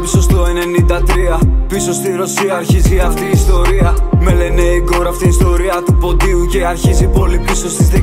πίσω στο 93 Πίσω στη Ρωσία αρχίζει αυτή η ιστορία. Με λένε η κόρα αυτή η ιστορία του ποντίου Και αρχίζει πολύ πίσω στις 19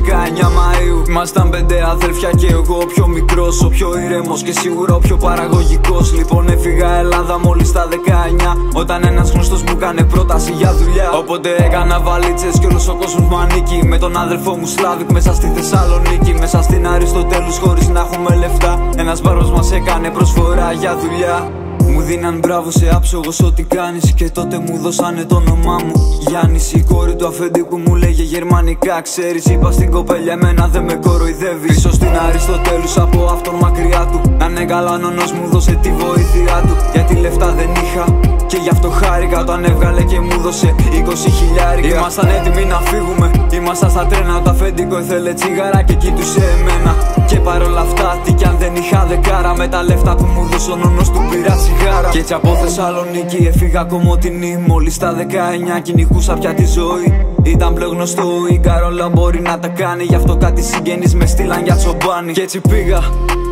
Μαΐου. Ήμασταν πέντε αδέλφια και εγώ πιο μικρός Ο πιο ήρεμος και σίγουρα ο πιο παραγωγικός. Λοιπόν έφυγα Ελλάδα μόλις στα 19 Όταν ένας γνωστός μου έκανε πρόταση για δουλειά. Οπότε έκανα βαλίτσες και όλος ο κόσμος μου ανήκει. Με τον αδελφό μου Σλάβικ μέσα στη Θεσσαλονίκη. Μέσα στην Αριστοτέλους χωρίς να έχουμε λεφτά Ένας μπάρος μας έκανε προσφορά για δουλειά μου δίναν μπράβο σε άψογος ό,τι κάνεις Και τότε μου δώσανε το όνομά μου Γιάννης η κόρη του αφεντικού μου λέγε γερμανικά Ξέρεις. Είπα στην κοπέλια εμένα δεν με κοροϊδεύεις Πίσω στην Αριστοτέλους από αυτόν μακριά του. Να είναι καλά νονός μου δώσε τη βοήθειά του. Γιατί λεφτά δεν είχα και γι' αυτό χάρηκα. Όταν έβγαλε και μου δώσε 20 χιλιάρικα. Ήμασταν έτοιμοι να φύγουμε. Ήμασταν στα τρένα. Το αφεντικό ήθελε τσιγάρα και κοιτούσε εμένα Και παρόλα είχα δεκάρα Με τα λεφτά που μου δώσε ο νονός του πήρα τσιγάρα. Και έτσι από Θεσσαλονίκη έφυγα κομμωτινή Μόλις στα 19 κυνηγούσα πια τη ζωή. Ήταν πλέον γνωστό η Καρόλα μπορεί να τα κάνει. Γι' αυτό κάτι συγγενείς με στείλαν για τσομπάνι. Και έτσι πήγα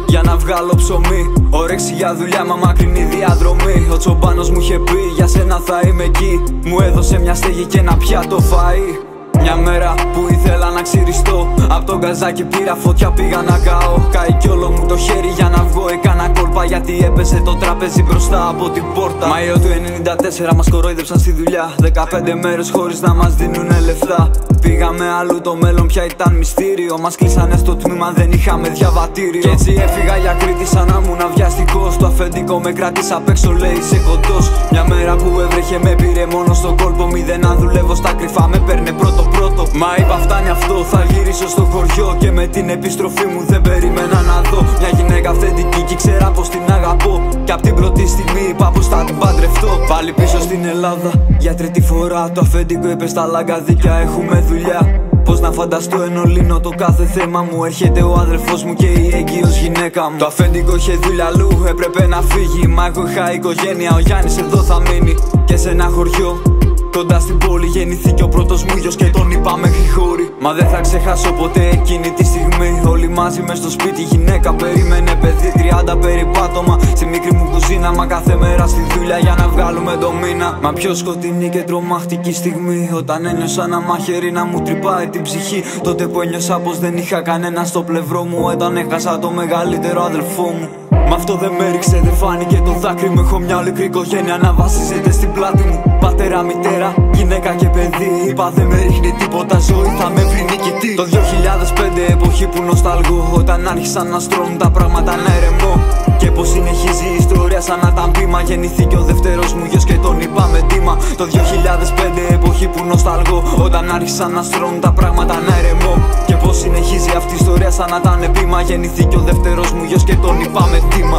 για να βγάλω ψωμί. Όρεξη για δουλειά μα μακρινή διαδρομή. Ο τσομπάνος μου είχε πει για σένα θα είμαι εκεί Μου έδωσε μια στέγη και ένα πιάτο φαΐ μια μέρα που ήθελα να ξυριστώ. Απ' τον καζάκι πήρα φωτιά πήγα να καώ. Κάει κι όλο μου το χέρι για να βγω. Έκανα κόλπα γιατί έπεσε το τραπέζι μπροστά από την πόρτα. Μαΐο του 94 μας κορόιδεψαν στη δουλειά. 15 μέρες χωρίς να μας δίνουνε λεφτά. Πήγαμε αλλού το μέλλον πια ήταν μυστήριο. Μας κλείσανε στο τμήμα δεν είχαμε διαβατήριο. Κι έτσι έφυγα για Κρήτη σαν να ήμουν αυγιαστικός Το αφεντικό με κράτησε απ' έξω λέει σε κοντός Μια μέρα που έβρεχε με πήρε μόνο στον κόλπο. Μηδέν να δουλεύω στα κρυφά με παίρνε πρώτο πρώτο. Μα είπα φτάνει αυτό. Θα γυρίσω στο χωριό Και με την επιστροφή μου δεν περίμενα να δω. Μια γυναίκα αυθεντική και ξέρα πως την αγαπώ. Κι απ' την πρώτη στιγμή είπα πως θα την παντρευτώ. Πάλι πίσω στην Ελλάδα. Για τρίτη φορά Το αφεντικό είπε στα λαγκαδίκια έχουμε δουλειά. Πώς να φανταστώ ενώ λύνω το κάθε θέμα μου. Έρχεται ο αδερφός μου και η έγκυος γυναίκα μου. Το αφεντικό είχε δουλειά αλλού, έπρεπε να φύγει. Μα εγώ είχα οικογένεια, ο Γιάννης εδώ θα μείνει. Και σε ένα χωριό Κοντά στην πόλη γεννηθήκε ο πρώτος μου γιος και τον είπα μέχρι χώρη Μα δεν θα ξεχάσω ποτέ εκείνη τη στιγμή. Όλοι μαζί μες στο σπίτι γυναίκα περίμενε παιδί. 30 περιπάτωμα Στη μικρή μου κουζίνα. Μα κάθε μέρα στη δουλειά για να βγάλουμε το μήνα. Μα πιο σκοτεινή και τρομακτική στιγμή. Όταν ένιωσα ένα μαχαίρι να μου τρυπάει την ψυχή. Τότε που ένιωσα πως δεν είχα κανένα στο πλευρό μου. Όταν έχασα το μεγαλύτερο αδελφό μου. Μ' αυτό δεν με έριξε, δεν φάνηκε το δάκρυ μου. Έχω μια ολική οικογένεια να βασίζεται στην πλάτη μου. Πατέρα, μητέρα, γυναίκα και παιδί. Είπα δεν με ρίχνει τίποτα, ζωή θα με βρει νικητή. Το 2005 εποχή που νοσταλγώ. Όταν άρχισαν να στρώνουν τα πράγματα να ερεμώ. Και πως συνεχίζει η ιστορία σαν να ήταν πείμα. Γεννηθήκε ο δεύτερος μου γιος και τον είπα με τίμα. Το 2005 εποχή που νοσταλγώ. Όταν άρχισαν να στρώνουν τα πράγματα να ερεμώ. Και πως συνεχίζει αυτή η ιστορία σαν να ήταν πείμα. Γεννηθήκε ο δεύτερος μου γιος και τον είπα με τίμα.